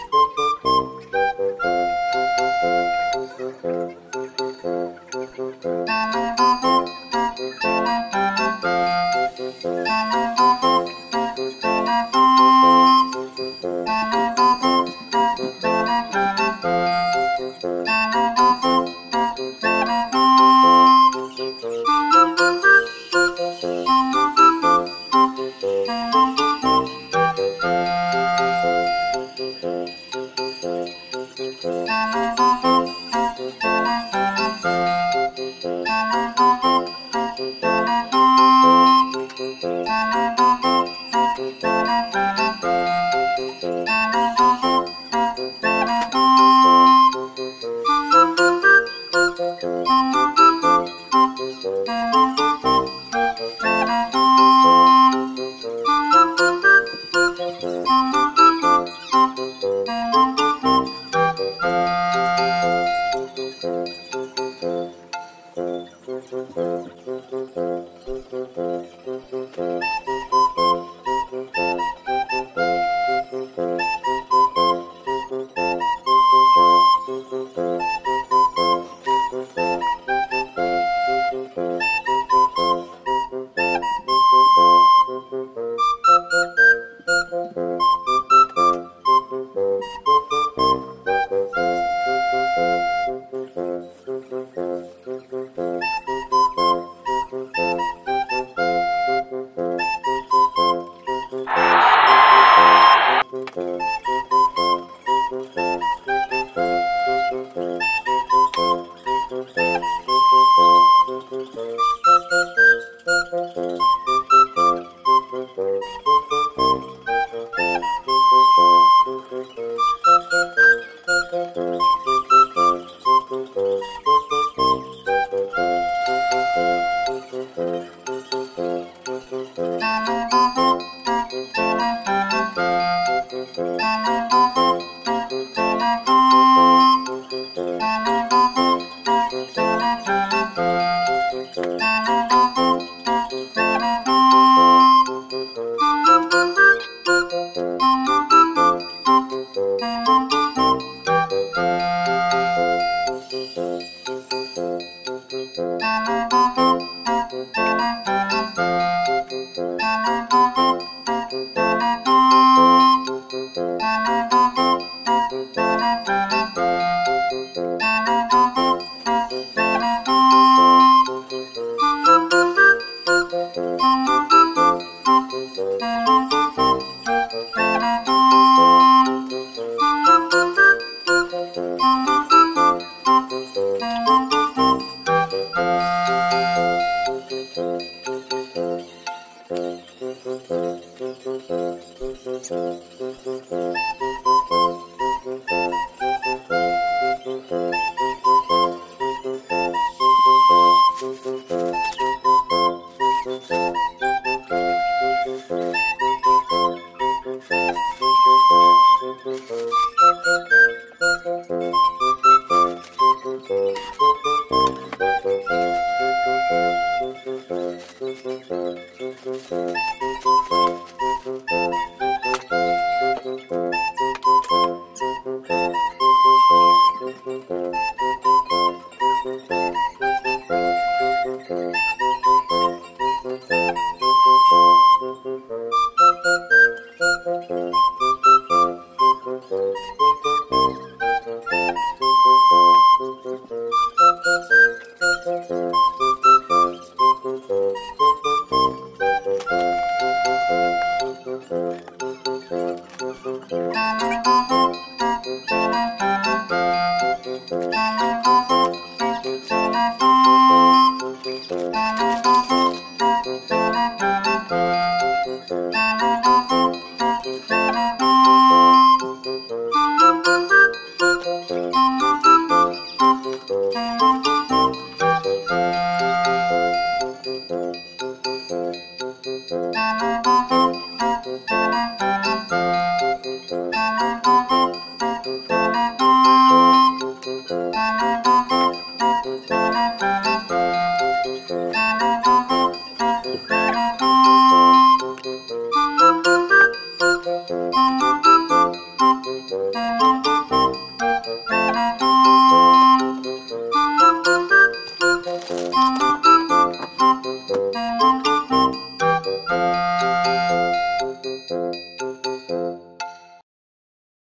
Thank you. Thank